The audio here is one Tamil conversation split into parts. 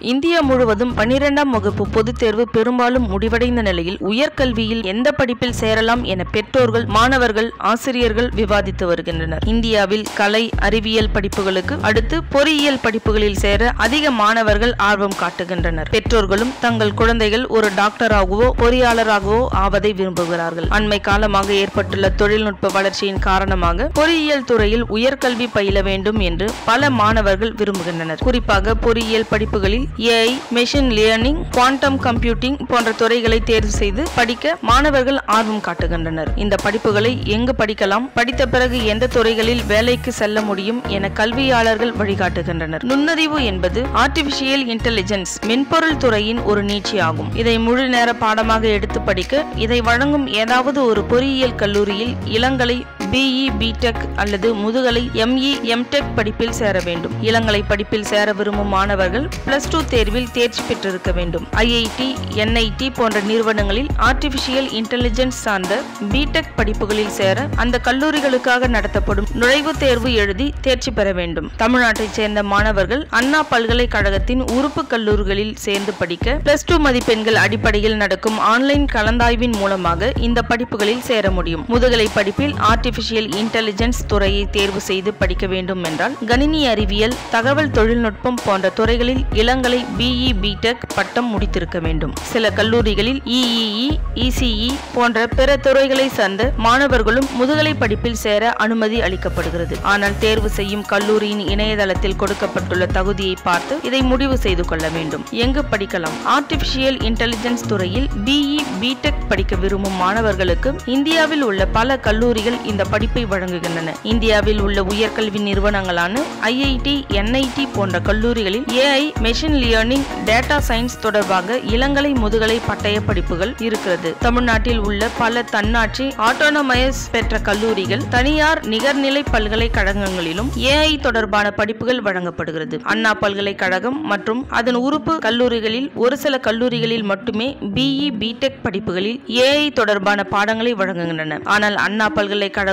இந்தியா முழுவதும் பனிரெண்டாம் வகுப்பு பொதுத் தேர்வு பெரும்பாலும் முடிவடைந்த நிலையில் உயர்கல்வியில் எந்த படிப்பில் சேரலாம் என பெற்றோர்கள் மாணவர்கள் ஆசிரியர்கள் விவாதித்து வருகின்றனர். இந்தியாவில் கலை அறிவியல் படிப்புகளுக்கு அடுத்து பொறியியல் படிப்புகளில் சேர அதிக மாணவர்கள் ஆர்வம் காட்டுகின்றனர். பெற்றோர்களும் தங்கள் குழந்தைகள் ஒரு டாக்டராகவோ பொறியாளராகவோ ஆவதை விரும்புகிறார்கள். அண்மை காலமாக ஏற்பட்டுள்ள தொழில்நுட்ப வளர்ச்சியின் காரணமாக பொறியியல் துறையில் உயர்கல்வி பயில வேண்டும் என்று பல மாணவர்கள் விரும்புகின்றனர். குறிப்பாக பொறியியல் படிப்புகளில் AI machine learning quantum computing போன்ற துறைகளை தேர்வு செய்து படிக்க மாணவர்கள் ஆர்வம் காட்டுகின்றனர். இந்த படிப்புகளை எங்கு படிக்கலாம் படித்த பிறகு எந்த துறைகளில் வேலைக்கு செல்ல முடியும் என கல்வியாளர்கள் வழிகாட்டுகின்றனர். நுண்ணறிவு என்பது ஆர்டிபிஷியல் இன்டெலிஜென்ஸ் மென்பொருள் துறையின் ஒரு நீட்சி ஆகும். இதை முழு நேர பாடமாக எடுத்து படிக்க இதை வழங்கும் ஏதாவது ஒரு பொறியியல் கல்லூரியில் இளங்கலை பிஇ பிடெக் அல்லது முதுகலை எம்இ எம்டெக் படிப்பில் சேர வேண்டும். இளங்கலை படிப்பில் சேர விரும்பும் மாணவர்கள் பிளஸ் டூ தேர்வில் தேர்ச்சி பெற்றிருக்க வேண்டும். ஐஐடி என்ஐடி போன்ற நிறுவனங்களில் ஆர்டிபிஷியல் இன்டெலிஜென்ஸ் சார்ந்த பிடெக் படிப்புகளில் சேர அந்த கல்லூரிகளுக்காக நடத்தப்படும் நுழைவுத் தேர்வு எழுதி தேர்ச்சி பெற வேண்டும். தமிழ்நாட்டைச் சேர்ந்த மாணவர்கள் அண்ணா பல்கலைக்கழகத்தின் உறுப்பு கல்லூரிகளில் சேர்ந்து படிக்க பிளஸ் டூ மதிப்பெண்கள் அடிப்படையில் நடக்கும் ஆன்லைன் கலந்தாய்வின் மூலமாக இந்த படிப்புகளில் சேர முடியும். முதுகலை படிப்பில் ஆர்டிபிஷியல் இன்டெலிஜென்ஸ் துறையை தேர்வு செய்து படிக்க வேண்டும் என்றால் கணினி அறிவியல் தகவல் தொழில்நுட்பம் போன்ற துறைகளில் இளங்கலை பிஇ பிடெக் பட்டம் முடித்திருக்க வேண்டும். சில கல்லூரிகளில் இஇஇ இசிஇ போன்ற பிற துறைகளை சார்ந்த மாணவர்களும் முதுகலை படிப்பில் சேர அனுமதி அளிக்கப்படுகிறது. ஆனால் தேர்வு செய்யும் கல்லூரியின் இணையதளத்தில் கொடுக்கப்பட்டுள்ள தகுதியை பார்த்து இதை முடிவு செய்து கொள்ள வேண்டும். எங்கு படிக்கலாம்? ஆர்டிபிஷியல் இன்டெலிஜென்ஸ் துறையில் பிஇ பிடெக் படிக்க விரும்பும் மாணவர்களுக்கு இந்தியாவில் உள்ள பல கல்லூரிகள் இந்த படிப்பை வழங்குகின்றன. இந்தியாவில் உள்ள உயர்கல்வி நிறுவனங்களான ஐஐடி என்ஐடி போன்ற கல்லூரிகளில் AI machine learning data science தொடர்பாக இளங்கலை முதுகலை பட்டய படிப்புகள் இருக்கிறது. தமிழ்நாட்டில் உள்ள பல தன்னாட்சி ஆட்டோனமயஸ் பெற்ற கல்லூரிகள் தனியார் நிகர்நிலை பல்கலைக்கழகங்களிலும் ஏஐ தொடர்பான படிப்புகள் வழங்கப்படுகிறது. அண்ணா பல்கலைக்கழகம் மற்றும் அதன் உறுப்பு கல்லூரிகளில் ஒரு சில கல்லூரிகளில் மட்டுமே பிஇ பிடெக் படிப்புகளில் ஏஐ தொடர்பான பாடங்களை வழங்குகின்றன. ஆனால் அண்ணா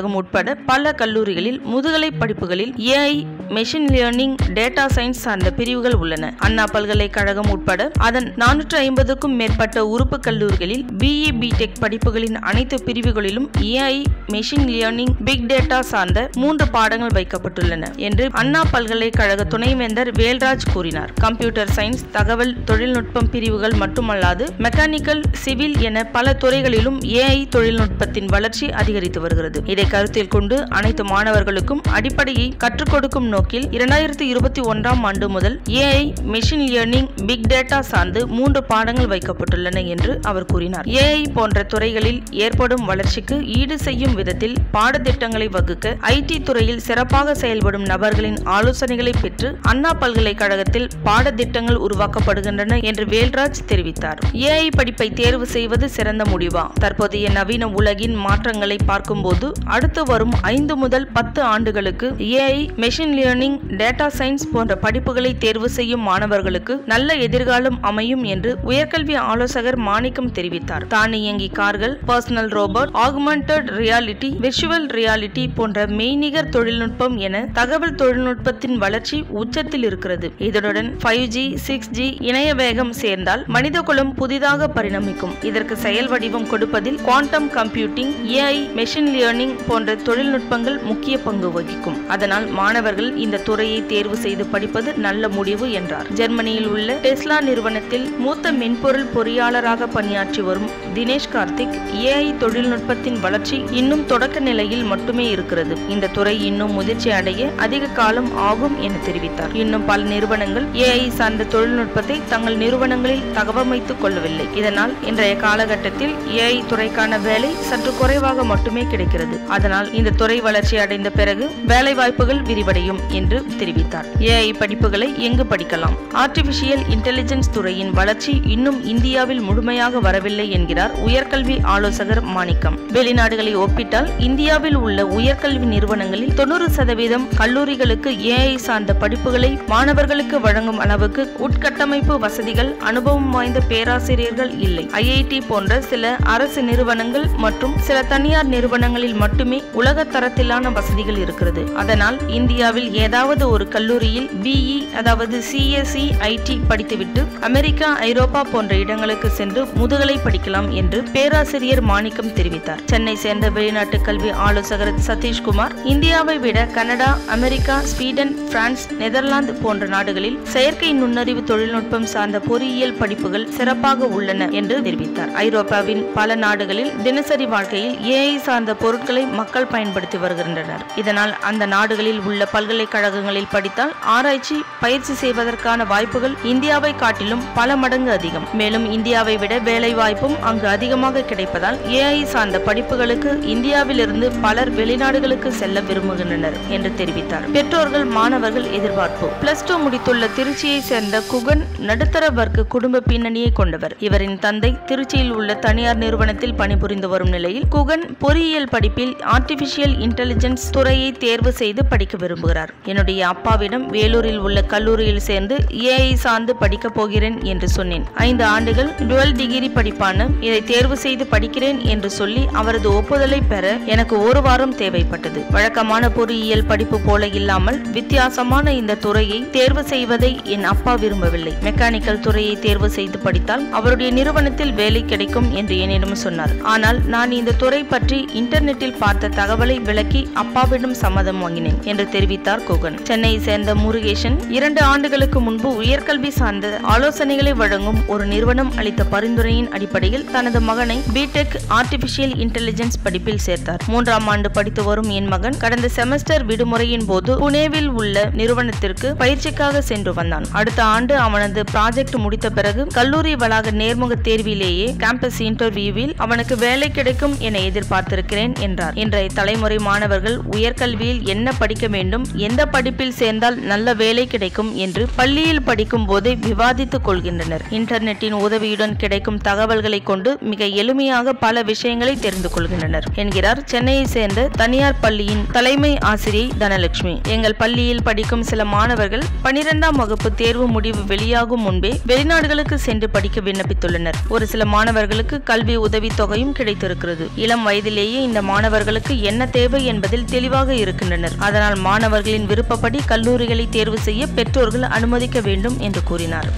கழகம் உட்பட பல கல்லூரிகளில் முதுகலை படிப்புகளில் AI machine learning data science சார்ந்த பிரிவுகள் உள்ளன. அண்ணா பல்கலைக்கழகம் உட்பட அதன் நானூற்று ஐம்பதுக்கும் மேற்பட்ட உறுப்பு கல்லூரிகளில் பிஇ பிடெக் படிப்புகளின் அனைத்து பிரிவுகளிலும் AI machine learning big data சார்ந்த மூன்று பாடங்கள் வைக்கப்பட்டுள்ளன என்று அண்ணா பல்கலைக்கழக துணைவேந்தர் வேல்ராஜ் கூறினார். கம்ப்யூட்டர் சயின்ஸ் தகவல் தொழில்நுட்பம் பிரிவுகள் மட்டுமல்லாது மெக்கானிக்கல் சிவில் என பல துறைகளிலும் ஏஐ தொழில்நுட்பத்தின் வளர்ச்சி அதிகரித்து வருகிறது. இதை கருத்தில் கொண்டு அனைத்து மாணவர்களுக்கும் அடிப்படையை கற்றுக் கொடுக்கும் நோக்கில் இரண்டாயிரத்தி இருபத்தி ஒன்றாம் ஆண்டு முதல் AI machine learning big data சார்ந்து மூன்று பாடங்கள் வைக்கப்பட்டுள்ளன என்று அவர் கூறினார். ஏஐ போன்ற துறைகளில் ஏற்படும் வளர்ச்சிக்கு ஈடு செய்யும் விதத்தில் பாடத்திட்டங்களை வகுக்க ஐடி துறையில் சிறப்பாக செயல்படும் நபர்களின் ஆலோசனைகளை பெற்று அண்ணா பல்கலைக்கழகத்தில் பாடத்திட்டங்கள் உருவாக்கப்படுகின்றன என்று வேல்ராஜ் தெரிவித்தார். ஏஐ படிப்பை தேர்வு செய்வது சிறந்த முடிவா? தற்போதைய நவீன உலகின் மாற்றங்களை பார்க்கும்போது அடுத்து வரும் ஐந்து முதல் பத்து ஆண்டுகளுக்கு AI machine learning data science போன்ற படிப்புகளை தேர்வு செய்யும் மாணவர்களுக்கு நல்ல எதிர்காலம் அமையும் என்று உயர்கல்வி ஆலோசகர் மாணிக்கம் தெரிவித்தார். தானியங்கி கார்கள் personal robot augmented reality virtual reality போன்ற மெய்நிகர் தொழில்நுட்பம் என தகவல் தொழில்நுட்பத்தின் வளர்ச்சி உச்சத்தில் இருக்கிறது. இதனுடன் ஃபைவ் ஜி சிக்ஸ் ஜி இணைய வேகம் சேர்ந்தால் மனிதகுலம் புதிதாக பரிணமிக்கும். இதற்கு செயல் வடிவம் கொடுப்பதில் quantum computing AI machine learning போன்ற தொழில்நுட்பங்கள் முக்கிய பங்கு வகிக்கும். அதனால் மாணவர்கள் இந்த துறையை தேர்வு செய்து படிப்பது நல்ல முடிவு என்றார். ஜெர்மனியில் உள்ள டெஸ்லா நிறுவனத்தில் மூத்த மென்பொருள் பொறியாளராக பணியாற்றி வரும் தினேஷ் கார்த்திக் ஏஐ தொழில்நுட்பத்தின் வளர்ச்சி இன்னும் தொடக்க நிலையில் மட்டுமே இருக்கிறது. இந்த துறை இன்னும் முதிர்ச்சி அடைய அதிக காலம் ஆகும் என தெரிவித்தார். இன்னும் பல நிறுவனங்கள் ஏஐ சார்ந்த தொழில்நுட்பத்தை தங்கள் நிறுவனங்களில் தகவமைத்துக் கொள்ளவில்லை. இதனால் இன்றைய காலகட்டத்தில் ஏஐ துறைக்கான வேலை சற்று குறைவாக மட்டுமே கிடைக்கிறது. அதனால் இந்த துறை வளர்ச்சி அடைந்த பிறகு வேலை வாய்ப்புகள் விரிவடையும் என்று தெரிவித்தார். ஏஐ படிப்புகளை எங்கு படிக்கலாம்? ஆர்டிபிஷியல் இன்டெலிஜென்ஸ் துறையின் வளர்ச்சி இன்னும் இந்தியாவில் முழுமையாக வரவில்லை என்கிறார் உயர்கல்வி ஆலோசகர் மாணிக்கம். வெளிநாடுகளை ஒப்பிட்டால் இந்தியாவில் உள்ள உயர்கல்வி நிறுவனங்களில் தொண்ணூறு சதவீதம் கல்லூரிகளுக்கு ஏஐ சார்ந்த படிப்புகளை மாணவர்களுக்கு வழங்கும் அளவுக்கு உட்கட்டமைப்பு வசதிகள் அனுபவம் வாய்ந்த பேராசிரியர்கள் இல்லை. ஐஐடி போன்ற சில அரசு நிறுவனங்கள் மற்றும் சில தனியார் நிறுவனங்களில் மட்டும் மட்டுமே உலக தரத்திலான வசதிகள் இருக்கிறது. அதனால் இந்தியாவில் ஏதாவது ஒரு கல்லூரியில் பிஇ அதாவது சிஎஸ்சி ஐடி படித்துவிட்டு அமெரிக்கா ஐரோப்பா போன்ற இடங்களுக்கு சென்று முதுகலை படிக்கலாம் என்று பேராசிரியர் மாணிக்கம் தெரிவித்தார். சென்னை சேர்ந்த வெளிநாட்டு கல்வி ஆலோசகர் சதீஷ்குமார் இந்தியாவை விட Canada America Sweden France Netherlands போன்ற நாடுகளில் செயற்கை நுண்ணறிவு தொழில்நுட்பம் சார்ந்த பொறியியல் படிப்புகள் சிறப்பாக உள்ளன என்று தெரிவித்தார். ஐரோப்பாவின் பல நாடுகளில் தினசரி வாழ்க்கையில் ஏஐ சார்ந்த பொருட்களை மக்கள் பயன்படுத்தி வருகின்றனர். இதனால் அந்த நாடுகளில் உள்ள பல்கலைக்கழகங்களில் படித்தால் ஆராய்ச்சி பயிற்சி செய்வதற்கான வாய்ப்புகள் இந்தியாவை காட்டிலும் பல மடங்கு அதிகம். மேலும் இந்தியாவை விட வேலை வாய்ப்பும் அங்கு அதிகமாக கிடைப்பதால் ஏஐ சார்ந்த படிப்புகளுக்கு இந்தியாவிலிருந்து பலர் வெளிநாடுகளுக்கு செல்ல விரும்புகின்றனர் என்று தெரிவித்தார். பெற்றோர்கள் மாணவர்கள் எதிர்பார்ப்பு. பிளஸ் டூ முடித்துள்ள திருச்சியை சேர்ந்த குகன் நடுத்தர வர்க்க குடும்ப பின்னணியை கொண்டவர். இவரின் தந்தை திருச்சியில் உள்ள தனியார் நிறுவனத்தில் பணிபுரிந்து வரும் நிலையில் குகன் பொறியியல் படிப்பில் ஆர்டிபிஷியல் இன்டெலிஜென்ஸ் துறையை தேர்வு செய்து படிக்க விரும்புகிறார். என்னுடைய அப்பாவிடம் வேலூரில் உள்ள கல்லூரியில் சேர்ந்து ஏஐ சார்ந்து படிக்க போகிறேன் என்று சொன்னேன். ஐந்து ஆண்டுகள் டுவெல் டிகிரி படிப்பான இதை தேர்வு செய்து படிக்கிறேன் என்று சொல்லி அவரது ஒப்புதலை பெற எனக்கு ஒரு வாரம் தேவைப்பட்டது. வழக்கமான பொறியியல் படிப்பு போல இல்லாமல் வித்தியாசமான இந்த துறையை தேர்வு செய்வதை என் அப்பா விரும்பவில்லை. மெக்கானிக்கல் துறையை தேர்வு செய்து படித்தால் அவருடைய நிறுவனத்தில் வேலை கிடைக்கும் என்று என்னிடம் சொன்னார். ஆனால் நான் இந்த துறை பற்றி இன்டர்நெட்டில் பார்த்து தகவலை விளக்கி அப்பாவிடம் சம்மதம் வாங்கினேன் என்று தெரிவித்தார் கோகன். சென்னையை சேர்ந்த முருகேசன் இரண்டு ஆண்டுகளுக்கு முன்பு உயர்கல்வி சார்ந்த ஆலோசனைகளை வழங்கும் ஒரு நிறுவனம் அளித்த பரிந்துரையின் அடிப்படையில் தனது மகனை பிடெக் ஆர்டிபிஷியல் இன்டெலிஜென்ஸ் படிப்பில் சேர்த்தார். மூன்றாம் ஆண்டு படித்து வரும் என் மகன் கடந்த செமஸ்டர் விடுமுறையின் போது புனேவில் உள்ள நிறுவனத்திற்கு பயிற்சிக்காக சென்று வந்தான். அடுத்த ஆண்டு அவனது ப்ராஜெக்ட் முடித்த பிறகு கல்லூரி வளாக நேர்முக தேர்விலேயே கேம்பஸ் இன்டர்வியூவில் அவனுக்கு வேலை கிடைக்கும் என எதிர்பார்த்திருக்கிறேன் என்றார். இன்றைய தலைமுறை மாணவர்கள் உயர்கல்வியில் என்ன படிக்க வேண்டும் எந்த படிப்பில் சேர்ந்தால் நல்ல வேலை கிடைக்கும் என்று பள்ளியில் படிக்கும் போதே விவாதித்துக் கொள்கின்றனர். இன்டர்நெட்டின் உதவியுடன் கிடைக்கும் தகவல்களை கொண்டு மிக எளிமையாக பல விஷயங்களை தெரிந்து கொள்கின்றனர் என்கிறார் சென்னையை சேர்ந்த தனியார் பள்ளியின் தலைமை ஆசிரியை தனலட்சுமி. எங்கள் பள்ளியில் படிக்கும் சில மாணவர்கள் பனிரெண்டாம் வகுப்பு தேர்வு முடிவு வெளியாகும் முன்பே வெளிநாடுகளுக்கு சென்று படிக்க விண்ணப்பித்துள்ளனர். ஒரு சில மாணவர்களுக்கு கல்வி உதவித் தொகையும் கிடைத்திருக்கிறது. இளம் வயதிலேயே இந்த மாணவர்கள் மாணவர்களுக்கு என்ன தேவை என்பதில் தெளிவாக இருக்கின்றனர். அதனால் மாணவர்களின் விருப்பப்படி கல்லூரிகளை தேர்வு செய்ய பெற்றோர்கள் அனுமதிக்க வேண்டும் என்று கூறினார்.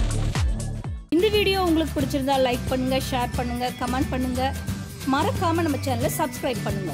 இந்த வீடியோ உங்களுக்கு பிடிச்சிருந்தா லைக் பண்ணுங்க ஷேர் பண்ணுங்க கமெண்ட் பண்ணுங்க. மறக்காம நம்ம சேனலை சப்ஸ்கிரைப் பண்ணுங்க.